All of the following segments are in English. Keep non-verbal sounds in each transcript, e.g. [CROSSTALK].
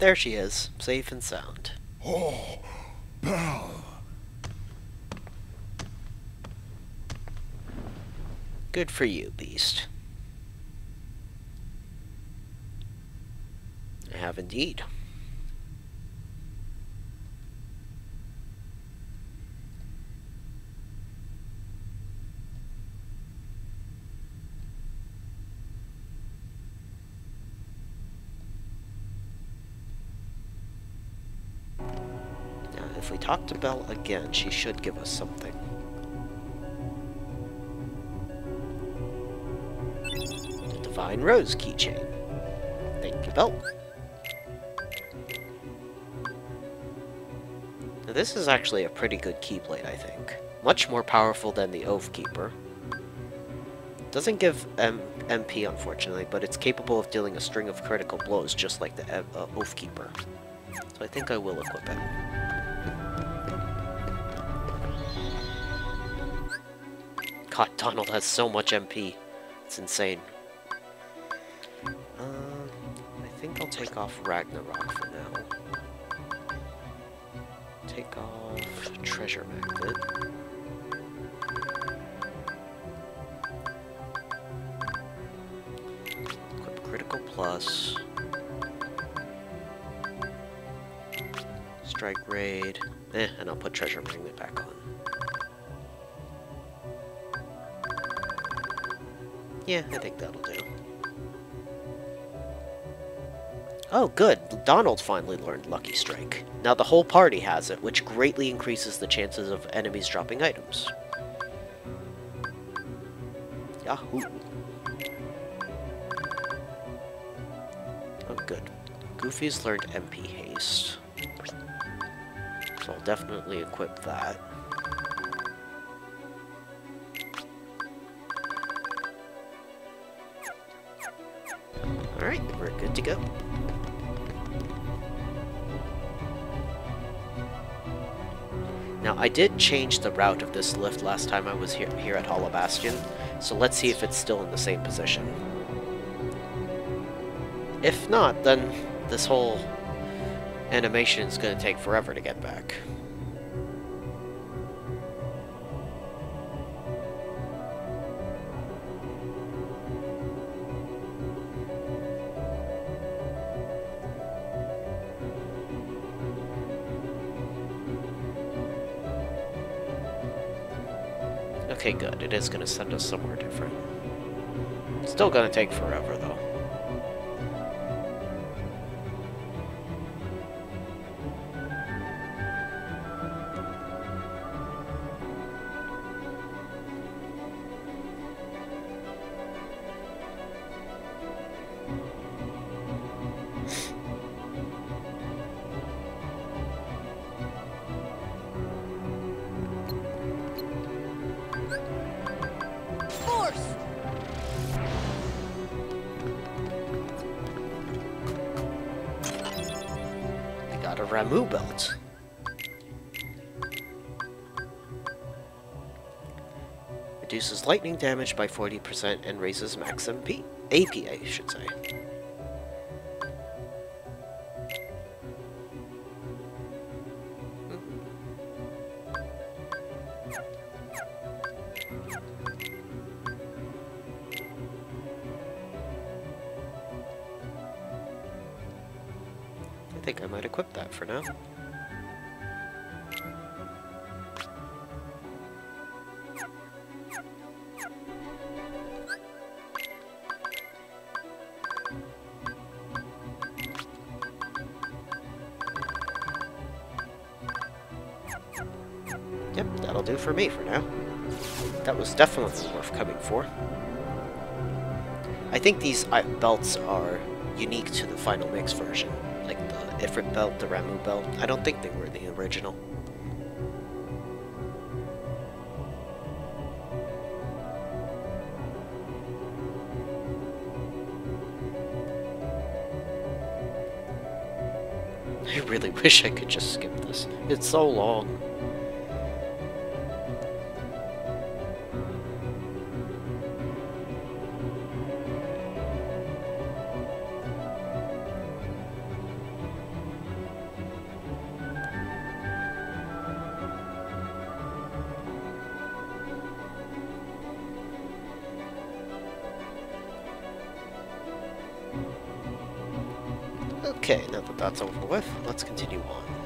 there she is, safe and sound. Oh, Belle. Good for you, Beast. I have indeed. Now, if we talk to Belle again, she should give us something. The Divine Rose keychain. Thank you, Belle. Now, this is actually a pretty good keyblade, I think. Much more powerful than the Oath Keeper. Doesn't give M MP, unfortunately, but it's capable of dealing a string of critical blows, just like the uh, Oath Keeper. So I think I will equip it. God, Donald has so much MP. It's insane. Um, I think I'll take off Ragnarok for now. Take off Treasure Magnet. Equip Critical Plus. Strike Raid. Eh, and I'll put Treasure Magnet back on. Yeah, I think that'll do. Oh, good. Donald finally learned Lucky Strike. Now the whole party has it, which greatly increases the chances of enemies dropping items. Yahoo! Oh, good. Goofy's learned MP Haste. So I'll definitely equip that. To go. Now, I did change the route of this lift last time I was here, here at Hollow Bastion, so let's see if it's still in the same position. If not, then this whole animation is going to take forever to get back. Is going to send us somewhere different. Still going to take forever, though. Lightning damage by 40% and raises max MP. AP, I should say. I think I might equip that for now. For me for now. That was definitely worth coming for. I think these belts are unique to the Final Mix version. Like the Ifrit belt, the Ramuh belt. I don't think they were in the original. I really [LAUGHS] wish I could just skip this. It's so long. Okay, now that that's over with, let's continue on.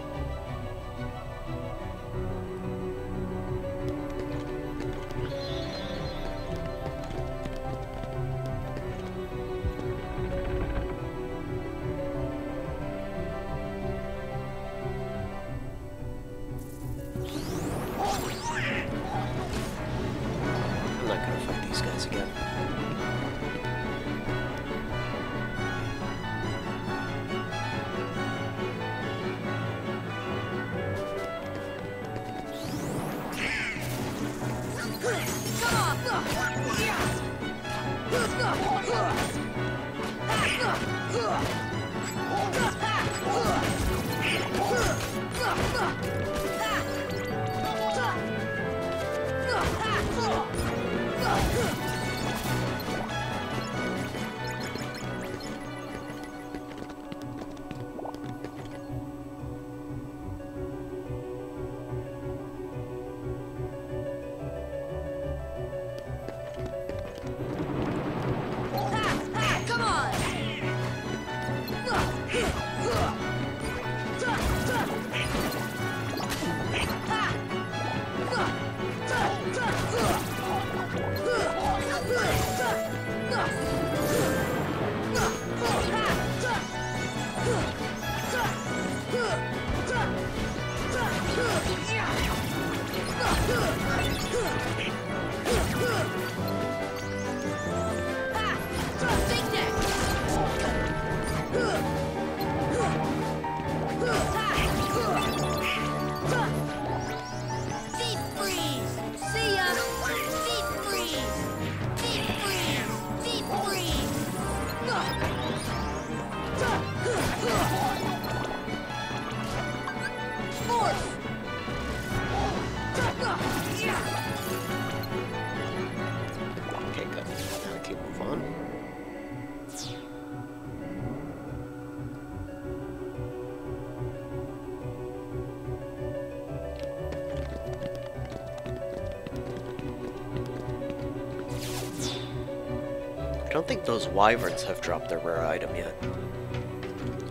Those wyverns have dropped their rare item yet.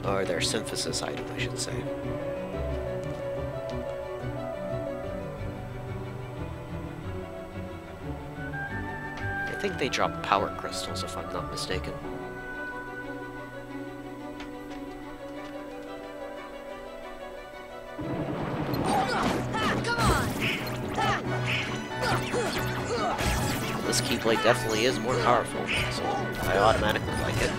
Or their synthesis item, I should say. I think they drop power crystals, if I'm not mistaken. This definitely is more powerful, so I automatically like it.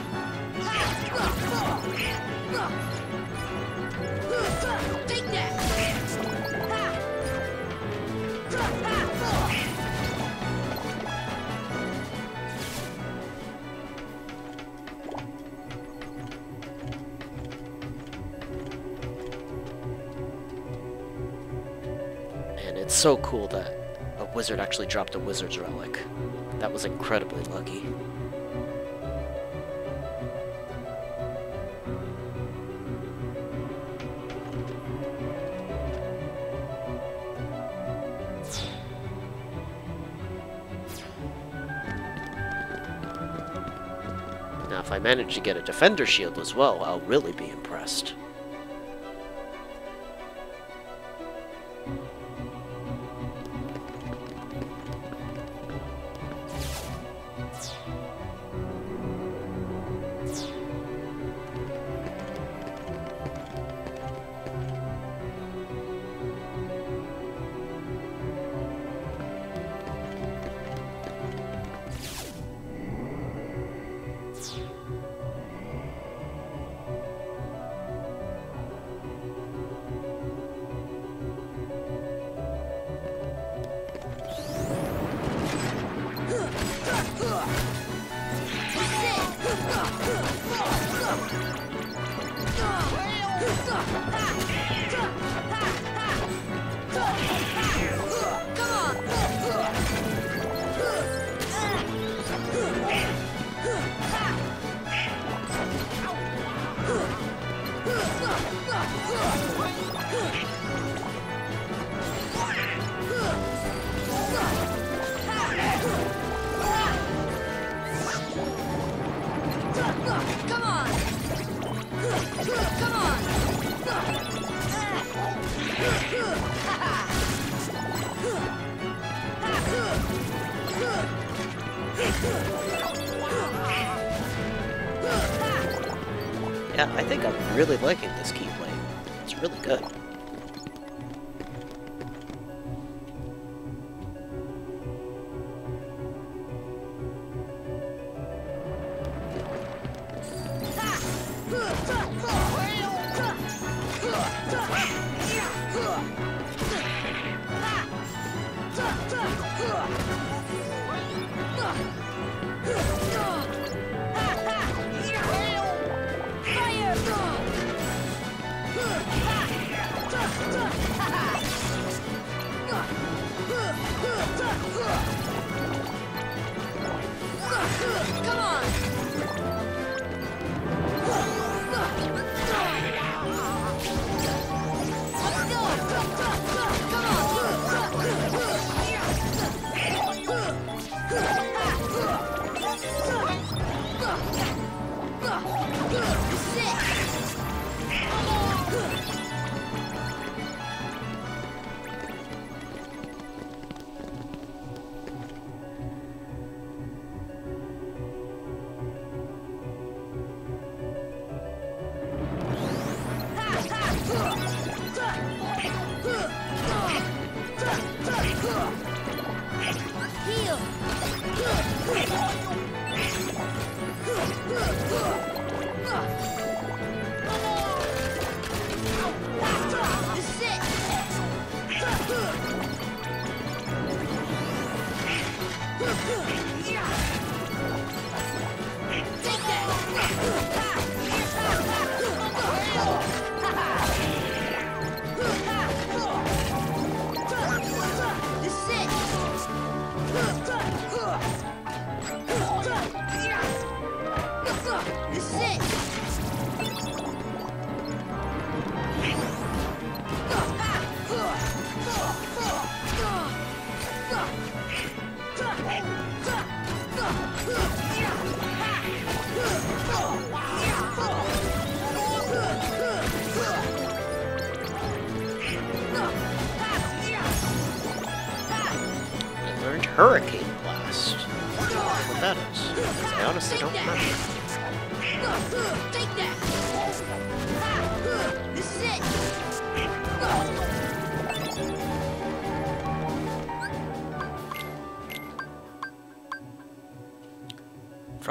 And it's so cool that a wizard actually dropped a wizard's relic. That was incredibly lucky. Now, if I manage to get a defender shield as well, I'll really be impressed. Yeah, I think I'm really liking this keyblade. It's really good.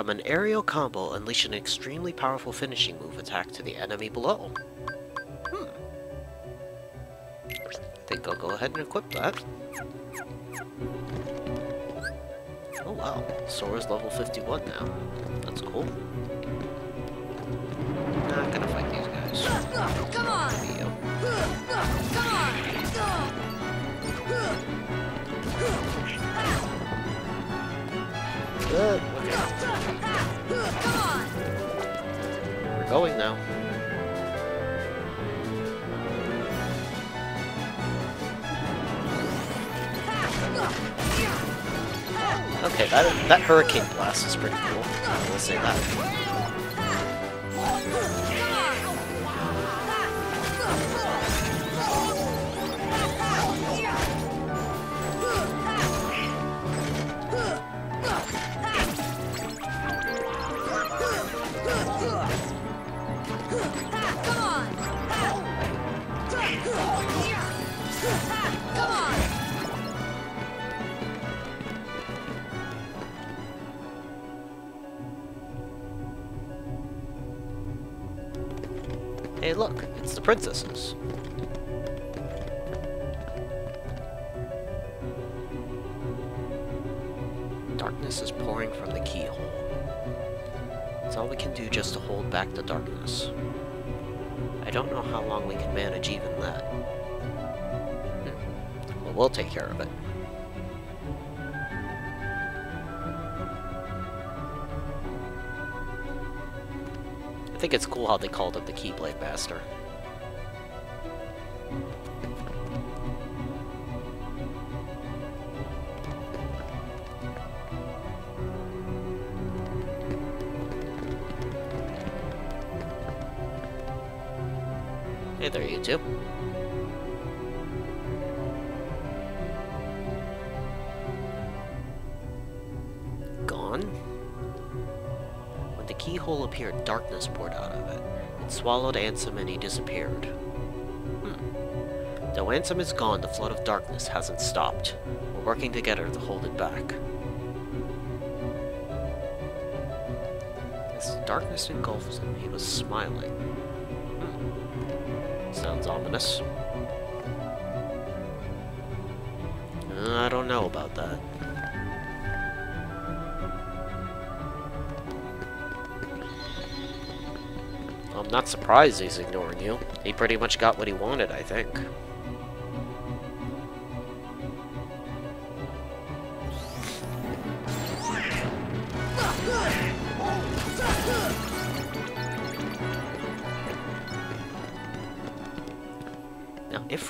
From an aerial combo, unleash an extremely powerful finishing move attack to the enemy below. Hmm. Think I'll go ahead and equip that. Oh wow, Sora's level 51 now. That's cool. Going now. Okay, that that Hurricane Blast is pretty cool. I will say that. Princesses. Darkness is pouring from the keyhole. It's all we can do just to hold back the darkness. I don't know how long we can manage even that. Hmm. Well, we'll take care of it. I think it's cool how they called him the Keyblade Master. Hey there, you two. Gone? When the keyhole appeared, darkness poured out of it. It swallowed Ansem and he disappeared. Hmm. Though Ansem is gone, the flood of darkness hasn't stopped. We're working together to hold it back. As darkness engulfs him, he was smiling. Sounds ominous. I don't know about that. I'm not surprised he's ignoring you. He pretty much got what he wanted, I think.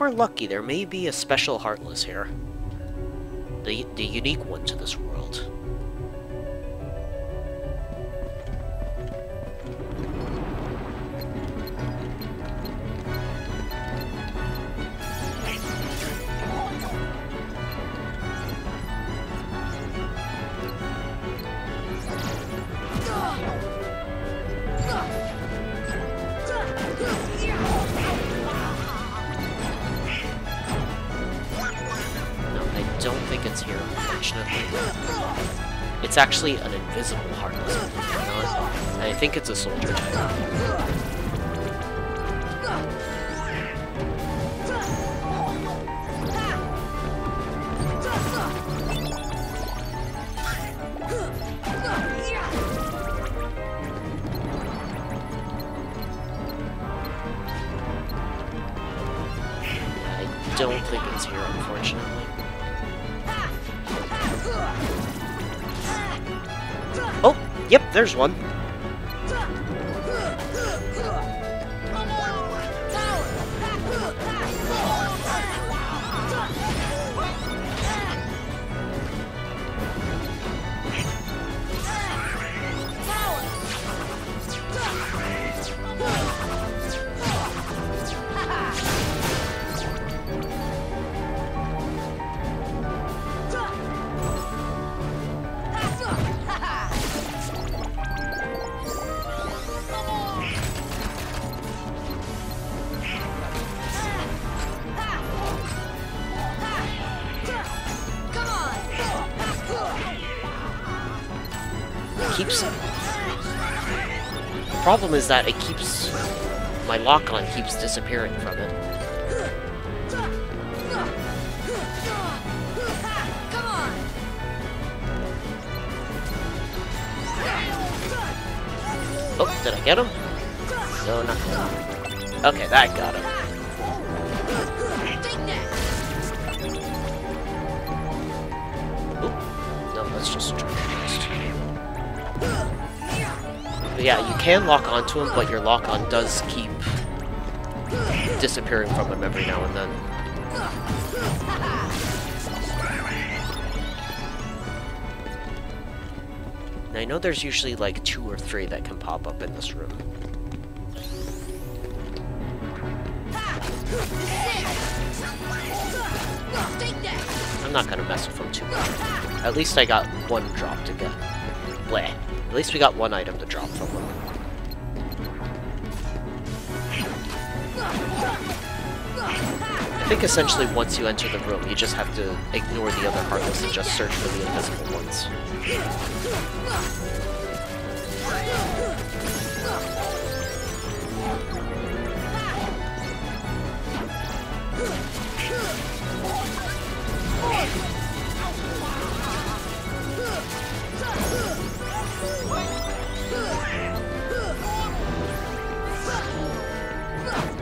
We're lucky, there may be a special Heartless here. The, the unique one to this world. No, here, unfortunately. It's actually an invisible Heartless, I think it's a soldier type. There's one. Keeps. Problem is that it keeps. My lock on keeps disappearing from it. Oh, did I get him? No, not. Okay, that got him. Yeah, you can lock onto him, but your lock on does keep disappearing from him every now and then. And I know there's usually like two or three that can pop up in this room. I'm not gonna mess with them too much. At least I got one drop to get. Bleh. At least we got one item to drop from them. I think essentially once you enter the room, you just have to ignore the other heartless and just search for the invisible ones. Huh.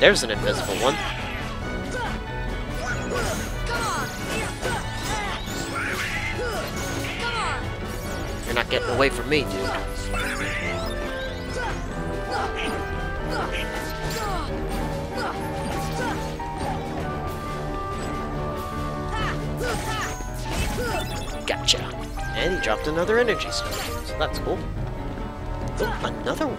There's an invisible one. You're not getting away from me, dude. Gotcha. And he dropped another energy stone, so that's cool. Oh, another one.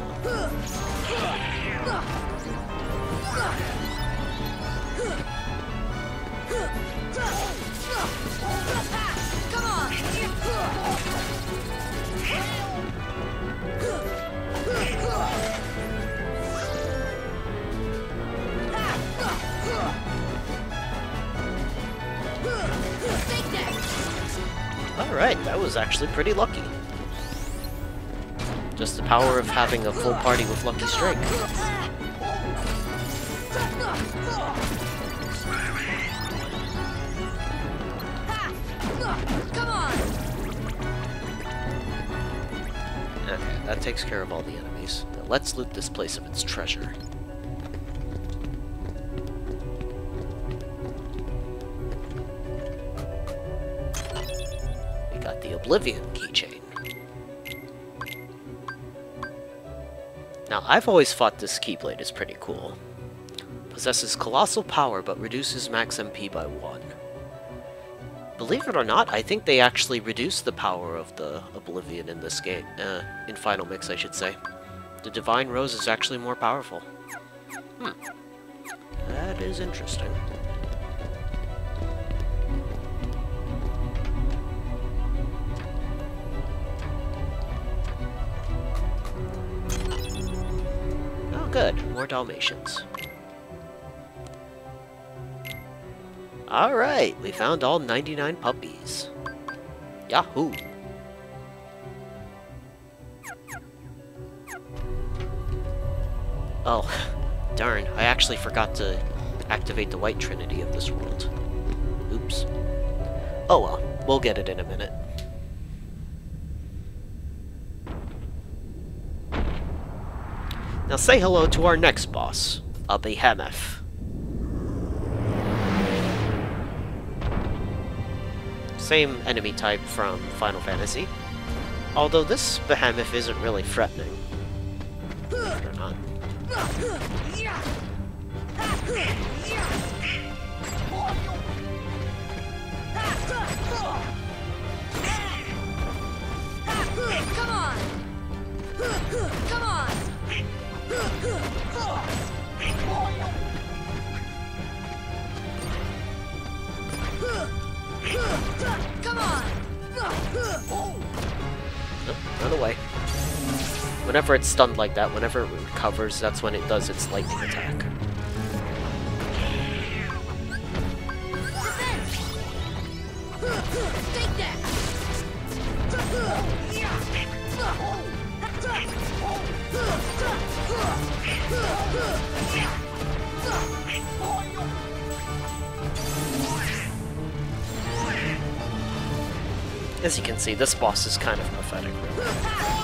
Alright, that was actually pretty lucky. Just the power of having a full party with Lucky Strike. Takes care of all the enemies. Now let's loot this place of its treasure. We got the Oblivion keychain. Now, I've always thought this Keyblade is pretty cool. Possesses colossal power, but reduces max MP by 1. Believe it or not, I think they actually reduced the power of the Oblivion in this game. Uh, in Final Mix, I should say. The Divine Rose is actually more powerful. Hmm. That is interesting. Oh, good. More Dalmatians. Alright, we found all 99 puppies. Yahoo! Oh, [LAUGHS] darn, I actually forgot to activate the White Trinity of this world. Oops. Oh well, we'll get it in a minute. Now say hello to our next boss, a Same enemy type from Final Fantasy. Although this Behemoth isn't really threatening. Whenever it's stunned like that, whenever it recovers, that's when it does its lightning attack. As you can see, this boss is kind of pathetic, really.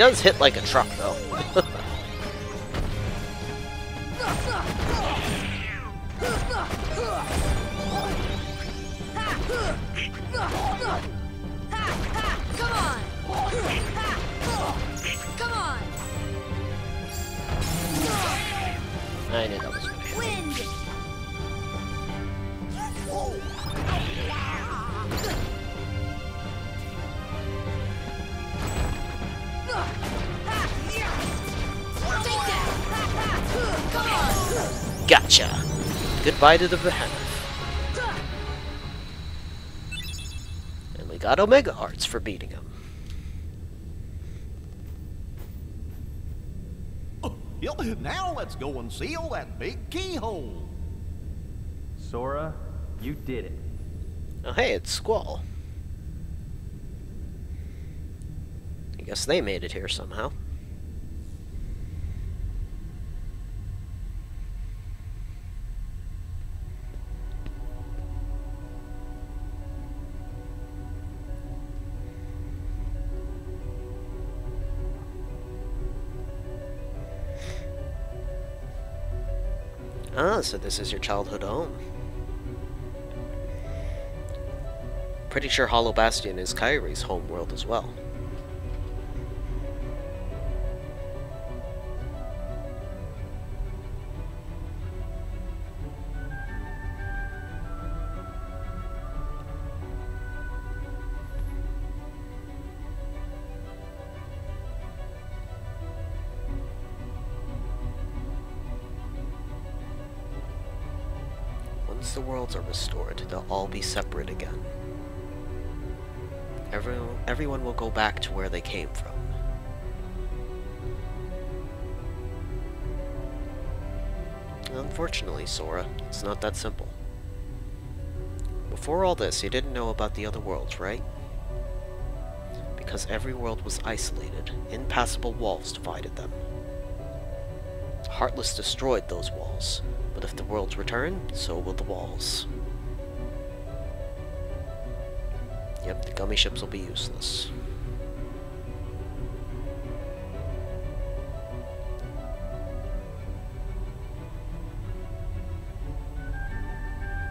Does hit like a truck, though. Come on. Come on. I knew that was gonna Goodbye to the Behemoth. And we got Omega Hearts for beating him. [LAUGHS] Now let's go and seal that big keyhole. Sora, you did it. Oh hey, it's Squall. I guess they made it here somehow. Ah, so this is your childhood home. Pretty sure Hollow Bastion is Kairi's home world as well. Be separate again. Everyone, everyone will go back to where they came from. Unfortunately, Sora, it's not that simple. Before all this, you didn't know about the other worlds, right? Because every world was isolated, impassable walls divided them. Heartless destroyed those walls, but if the worlds return, so will the walls. Yep, the gummy ships will be useless.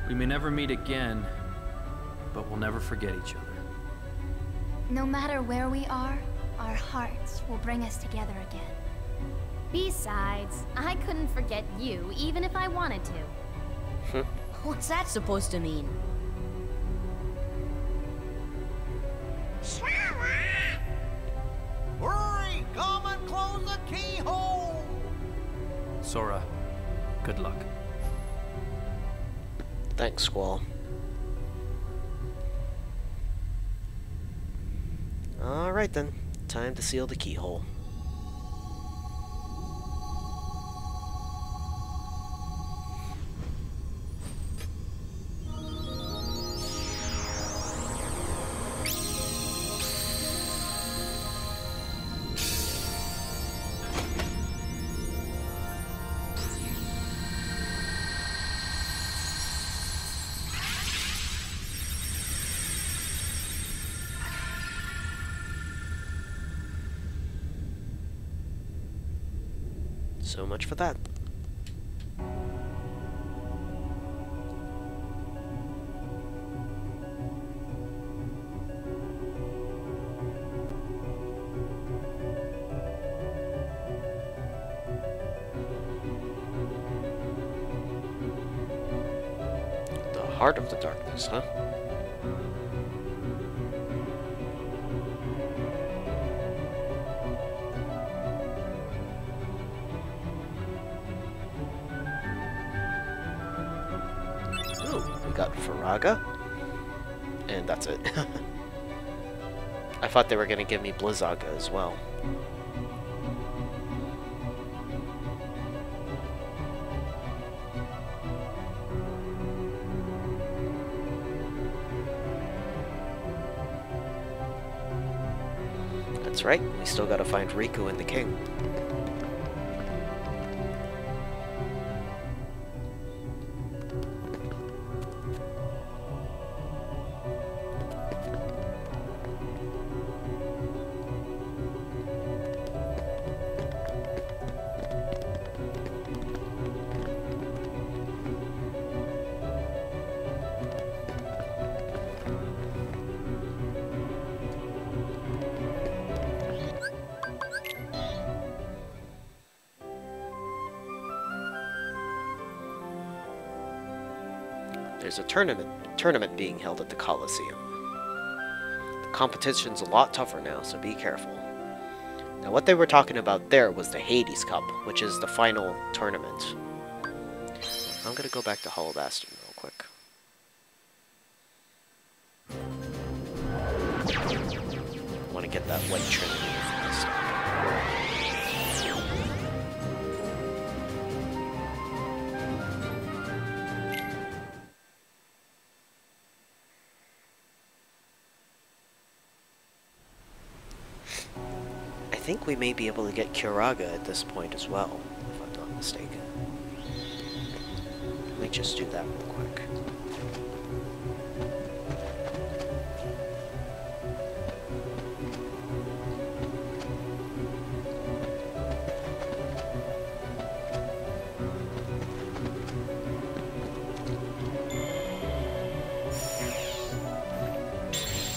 We may never meet again, but we'll never forget each other. No matter where we are, our hearts will bring us together again. Besides, I couldn't forget you even if I wanted to. [LAUGHS] What's that supposed to mean? Alright then, time to seal the keyhole. So much for that. The heart of the darkness, huh? We got Firaga. And that's it. [LAUGHS] I thought they were gonna give me Blizzaga as well. That's right, we still gotta find Riku and the king. Tournament tournament being held at the Coliseum. The competition's a lot tougher now, so be careful. Now what they were talking about there was the Hades Cup, which is the final tournament. I'm gonna go back to Hollow Bastion real quick. I want to get that White Trinity think we may be able to get Curaga at this point as well, if I'm not mistaken. Let me just do that real quick.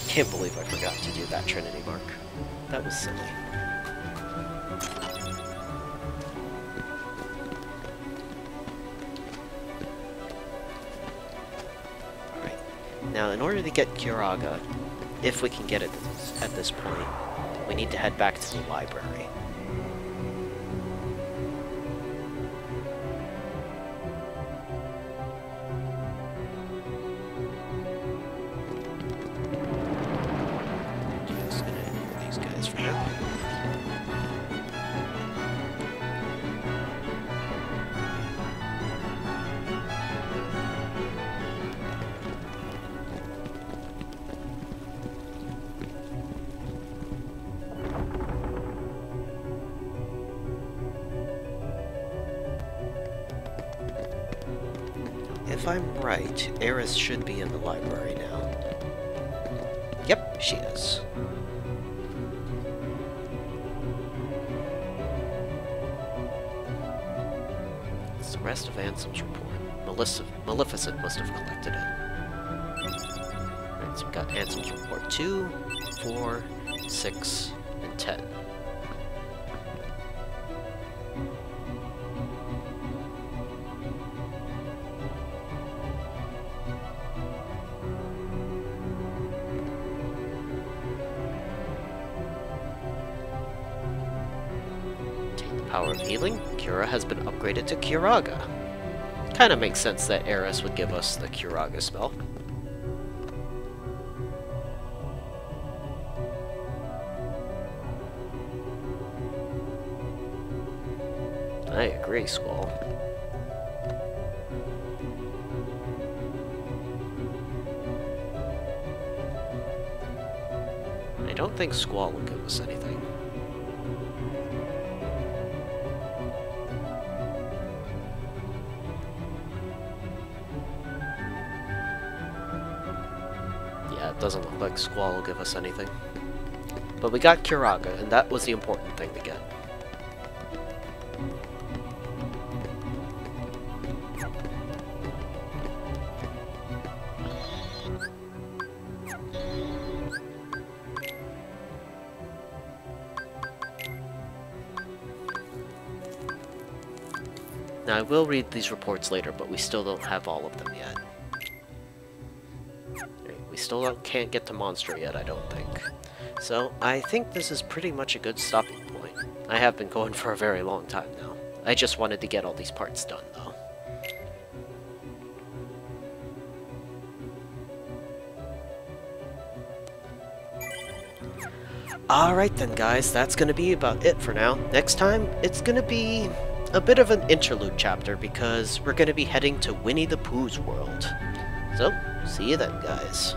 Can't believe I forgot to do that Trinity mark. That was silly. Now, in order to get Curaga, if we can get it at this point, we need to head back to the library. The rest of Ansem's report. Maleficent must have collected it. Right, so we've got Ansem's report 2, 4, 6, and 10. Upgraded to Curaga. Kinda makes sense that Aerith would give us the Curaga spell. I agree, Squall. I don't think Squall will give us anything. Yeah, it doesn't look like Squall will give us anything. But we got Curaga, and that was the important thing to get. Now, I will read these reports later, but we still don't have all of them yet. Still can't get to Monstro yet, I don't think. So, I think this is pretty much a good stopping point. I have been going for a very long time now. I just wanted to get all these parts done, though. Alright then, guys, that's gonna be about it for now. Next time, it's gonna be a bit of an interlude chapter because we're gonna be heading to Winnie the Pooh's world. So, see you then, guys.